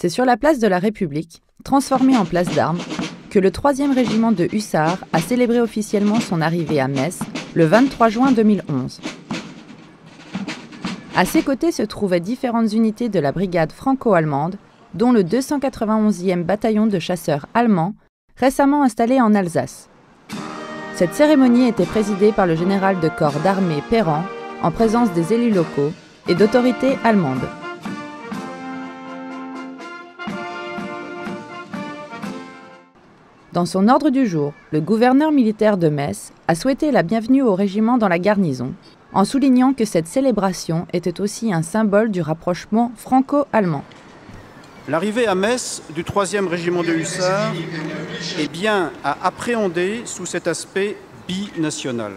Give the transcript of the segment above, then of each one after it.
C'est sur la place de la République, transformée en place d'armes, que le 3e régiment de hussards a célébré officiellement son arrivée à Metz le 23 juin 2011. À ses côtés se trouvaient différentes unités de la brigade franco-allemande, dont le 291e bataillon de chasseurs allemands, récemment installé en Alsace. Cette cérémonie était présidée par le général de corps d'armée Perran, en présence des élus locaux et d'autorités allemandes. Dans son ordre du jour, le gouverneur militaire de Metz a souhaité la bienvenue au régiment dans la garnison, en soulignant que cette célébration était aussi un symbole du rapprochement franco-allemand. L'arrivée à Metz du 3e régiment de hussards est bien à appréhender sous cet aspect binational.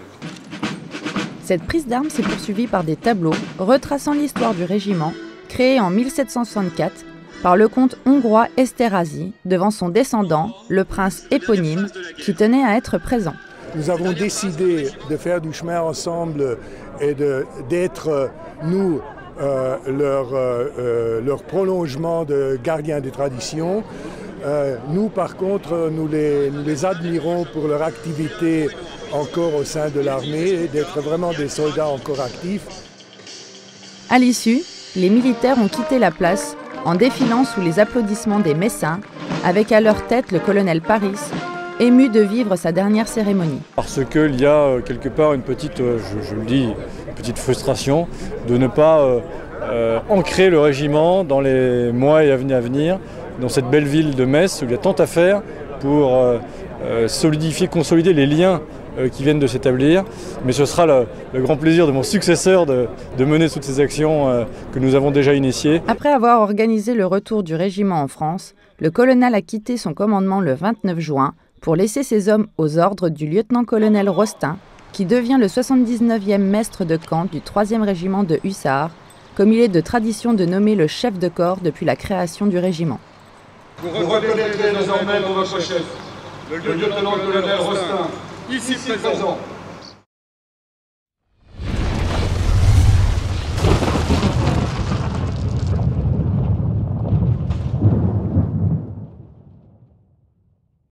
Cette prise d'armes s'est poursuivie par des tableaux retraçant l'histoire du régiment, créé en 1764 par le comte hongrois Esterhazy devant son descendant, le prince éponyme, qui tenait à être présent. Nous avons décidé de faire du chemin ensemble et d'être, nous, euh, leur, euh, euh, leur, prolongement de gardiens des traditions. nous, par contre, nous les, nous les, admirons pour leur activité encore au sein de l'armée et d'être vraiment des soldats encore actifs. À l'issue, les militaires ont quitté la place en défilant sous les applaudissements des Messins, avec à leur tête le colonel Paris, ému de vivre sa dernière cérémonie. Parce qu'il y a euh, quelque part une petite, euh, je, le dis, une petite frustration de ne pas euh, ancrer le régiment dans les mois et à venir, dans cette belle ville de Metz où il y a tant à faire pour solidifier, consolider les liens qui viennent de s'établir. Mais ce sera le, grand plaisir de mon successeur de, mener toutes ces actions euh, que nous avons déjà initiées. Après avoir organisé le retour du régiment en France, le colonel a quitté son commandement le 29 juin pour laisser ses hommes aux ordres du lieutenant-colonel Rostin, qui devient le 79e maître de camp du 3e régiment de hussards, comme il est de tradition de nommer le chef de corps depuis la création du régiment. Vous reconnaîtrez désormais votre chef, le lieutenant-colonel Rostin, ici présent